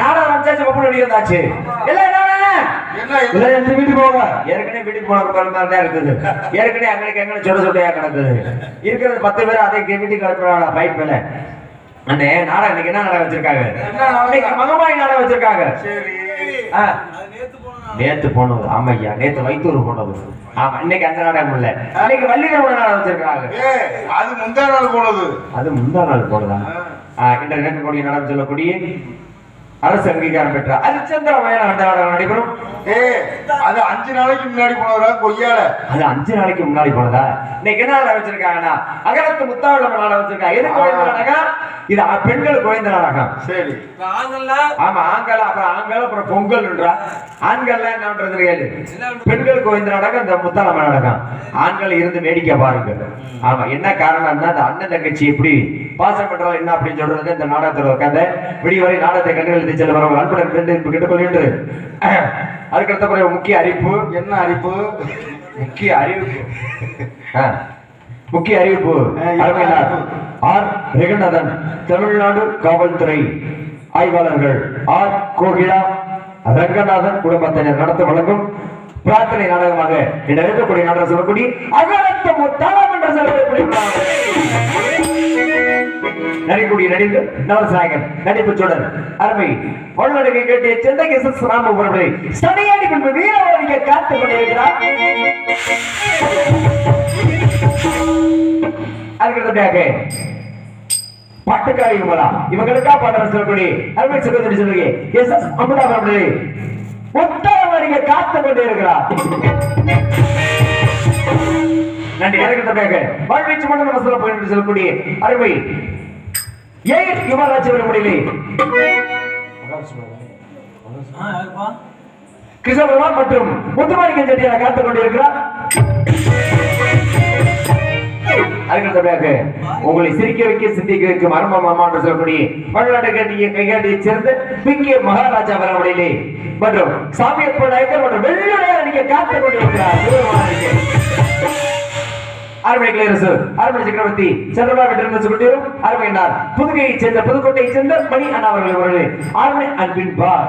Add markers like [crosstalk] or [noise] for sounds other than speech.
நாடகம் வந்தாச்சு. ஒப்பனை வெளியாச்சு இல்ல. இல்ல எந்த வீட்டுக்கு போக. ஏற்கனவே வீட்டுக்கு போன தான் இருக்குது. [laughs] ஏற்கனவே அங்கனுக்கு எங்கன்னு சொட சொட்டையா கிடக்குது. இருக்கிறது பத்து பேர் அதை வீட்டுக்கு கிளப்புறாங்க பைப் மேல. அண்ணே நாடகம் இன்னைக்கு என்ன நாடகம் வச்சிருக்காங்க? இன்னைக்கு மகமாயி நாடகம் வச்சிருக்காங்க. நேத்து போனது ஆமாய்யா நேத்து வைத்தூர் போனது. ஆமா இன்னைக்கு அந்த நாடகம் இல்ல. இன்னைக்கு வள்ளிரமண நாடகம் வச்சிருக்காங்க. அது முந்தா நாள் போனது. அது முந்தா நாள் போனதா? இன்று நடக்கக்கூடிய நாடகம் சொல்லக்கூடிய அரசு அங்கீகாரம் பெற்ற அரிச்சந்திர வயன ஆண்ட நாடகம் நடைபெறும் ஏ அது அஞ்சு நாளைக்கு முன்னாடி போனதா கொய்யால. அது அஞ்சு நாளைக்கு முன்னாடி போனதா? இன்னைக்கு என்ன வச்சிருக்காங்கன்னா அகரத்து முத்தாவளம் நாடகம் வச்சிருக்காங்க. எது குழந்தை நாடகம் இது ஆ- பெண்கள் குழந்தை நாடகம் சரி. ஆமா ஆண்கள் அப்புறம் ஆண்கள் அப்புறம் பொங்கல்ன்றா. ஆண்கள் என்னன்றது கேளு. பெண்கள் கோவிந்த நாடகம் இந்த முத்தாளம நாடகம் ஆண்கள் இருந்து வேடிக்கை பாருங்க ஆமா என்ன காரணம்னா அந்த அண்ணன் தங்கச்சி எப்படி பாசம் பண்றோம் என்ன அப்படின்னு சொல்றது இந்த நாடகத்தோட கதை விடிவரை நாடகத்தை கண்டுகளித்து செல்ல வர அன்புடன் ரெண்டு கேட்டுக்கொள்கின்று அதுக்கடுத்த பிறகு முக்கிய அறிவிப்பு. என்ன அறிப்பு முக்கிய அறிவிப்பு. முக்கிய அறிவிப்பு. அறிவிப்பு? ஆர். ரெகுநாதன் தமிழ்நாடு காவல்துறை ஆய்வாளர்கள் ஆர். கோகிலா ரங்கநாதன் குடும்பத்தினர் நடத்த வழங்கும் பிரார்த்தனை நாடகமாக இருக்கக்கூடிய நாடகம் சொல்லக்கூடிய அகரத்த முத்தாளம் என்ற சொல்லக்கூடிய நடிக்கூடிய நடிகர் நவரசநாயகன் நடிப்பு சோழர் அருமை பொருளடகை கேட்டிய சென்னை எஸ் எஸ் ராமபுரத்தை சனியாடி பின்பு வீரவாதிக்க காத்து கொண்டிருக்கிறார். அதுக்கடுத்ததாக பட்டுக்காய் இவங்களா? இவங்களுக்கா பாடுற சொல்லக்கூடிய அருமை சகோதரி சொல்லுங்க. எஸ் எஸ் அமுதா அவர்களை உத்தரவாதிக்க காத்து கொண்டிருக்கிறார். நன்றி. அதுக்கடுத்ததாக வாழ்வீச்சு மண்டல மசல என்று சொல்லக்கூடிய அருமை ஏன் யுவராஜ் வர முடியல? கிருஷ்ணபெருமான் மற்றும் முத்துமாணிக்கன் செட்டியாரை காத்துக் கொண்டிருக்கிறார். உங்களை சிரிக்க வைக்க சிந்திக்க வைக்கும் மாமா என்று சொல்லக்கூடிய பல்லாண்டு கட்டிய கைகாட்டியை சேர்ந்த பிங்கே மகாராஜா வர முடியலே. மற்றும் சாமியப்ப நாயக்கர் மற்றும் நீங்க காத்துக் கொண்டிருக்கிறார். அருமை கிளரசு அருமை சக்கரவர்த்தி சந்திரபாபு வெற்றிருந்து சொல்லிட்டு அருமையினார் புதுகையை சேர்ந்த புதுக்கோட்டையை சேர்ந்த மணி அண்ணா அவர்கள் அவர்களே அருமை அன்பின் பார்.